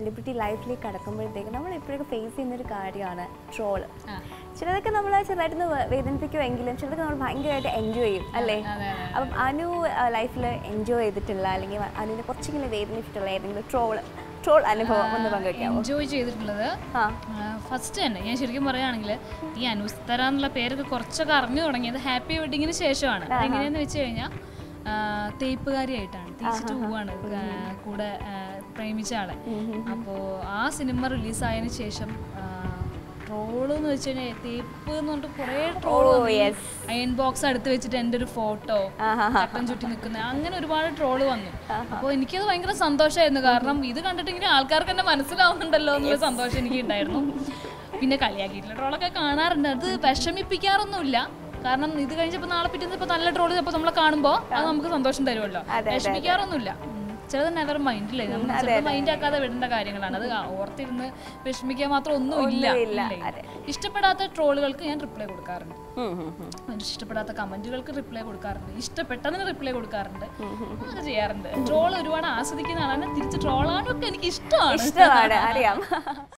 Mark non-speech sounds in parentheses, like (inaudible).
Celebrity ലൈഫിലേക്ക് കടക്കുമ്പോഴത്തേക്ക് നമ്മൾ എപ്പോഴൊക്കെ ഫേസ് ചെയ്യുന്ന ഒരു കാര്യമാണ് ട്രോൾ ചിലതൊക്കെ നമ്മൾ ചെറുതായിട്ട് വേദനിപ്പിക്കുമെങ്കിലും ചിലതൊക്കെ നമ്മൾ ഭയങ്കരമായിട്ട് എൻജോയ് ചെയ്യും അല്ലേ. അപ്പം അനു ലൈഫിൽ എൻജോയ് ചെയ്തിട്ടുള്ള അല്ലെങ്കിൽ അനുവിനെ കുറച്ചെങ്കിലും വേദനിപ്പിച്ചിട്ടുള്ള ഏതെങ്കിലും ട്രോൾ ട്രോൾ അനുഭവം ഒന്ന് പങ്കുവയ്ക്കാം എൻജോയ് ചെയ്തിട്ടുള്ളത് ഫസ്റ്റ് തന്നെ ഞാൻ ശരിക്കും പറയുകയാണെങ്കിൽ ഈ അനുസ്തര എന്നുള്ള പേരൊക്കെ കുറച്ചൊക്കെ അറിഞ്ഞു തുടങ്ങിയത് ഹാപ്പി വെഡിങ്ങിന് ശേഷമാണ്. എങ്ങനെയാന്ന് വെച്ച് കഴിഞ്ഞാൽ തേപ്പുകാരിയായിട്ടാണ്. തിരിച്ചിട്ട് പോവാണ് കൂടെ പ്രേമിച്ച ആളെ. അപ്പോൾ ആ സിനിമ റിലീസായതിനു ശേഷം ട്രോൾ എന്ന് വെച്ച് കഴിഞ്ഞാൽ തേപ്പ് എന്ന് പറഞ്ഞിട്ട് കുറേ ട്രോൾ. അയൺ ബോക്സ് അടുത്ത് വെച്ചിട്ട് എന്റെ ഒരു ഫോട്ടോ കട്ടൻ ചുറ്റി നിൽക്കുന്ന അങ്ങനെ ഒരുപാട് ട്രോൾ വന്നു. അപ്പോൾ എനിക്കത് ഭയങ്കര സന്തോഷമായിരുന്നു കാരണം ഇത് കണ്ടിട്ട് ഇങ്ങനെ ആൾക്കാർക്ക് എന്നെ മനസ്സിലാവുന്നുണ്ടല്ലോ എന്നുള്ള സന്തോഷം എനിക്ക് ഉണ്ടായിരുന്നു പിന്നെ കളിയാക്കിയിട്ടുള്ള ട്രോളൊക്കെ കാണാറുണ്ട്. അത് (laughs) വിഷമിപ്പിക്കാറൊന്നുമില്ല. കാരണം ഇത് കഴിഞ്ഞപ്പോ നാളെ പിറ്റേന്ന് ഇപ്പോൾ നല്ല ട്രോൾ ചിലപ്പോൾ നമ്മളെ കാണുമ്പോൾ അത് നമുക്ക് സന്തോഷം തരുമല്ലോ. വിഷമിക്കാറൊന്നുമില്ല. ചിലത് നെവർ മൈൻഡില്ലേ നമ്മൾ ചിലത് മൈൻഡ് ആക്കാതെ വിടേണ്ട കാര്യങ്ങളാണ്. അത് ഓർത്തിരുന്ന് വിഷമിക്കാൻ മാത്രം ഒന്നുമില്ല. ഇഷ്ടപ്പെടാത്ത ട്രോളുകൾക്ക് ഞാൻ റിപ്ലൈ കൊടുക്കാറുണ്ട്. ഇഷ്ടപ്പെടാത്ത കമന്റുകൾക്ക് റിപ്ലൈ കൊടുക്കാറുണ്ട്. ഇഷ്ടപ്പെട്ടതിന് റിപ്ലൈ കൊടുക്കാറുണ്ട്. അതൊക്കെ ചെയ്യാറുണ്ട്. ട്രോൾ ഒരുപാട് ആസ്വദിക്കുന്ന ആളാണ്. തിരിച്ച് ട്രോളാനൊക്കെ എനിക്ക് ഇഷ്ടമാണ്. ഇഷ്ടമാണ് അറിയാം. (laughs)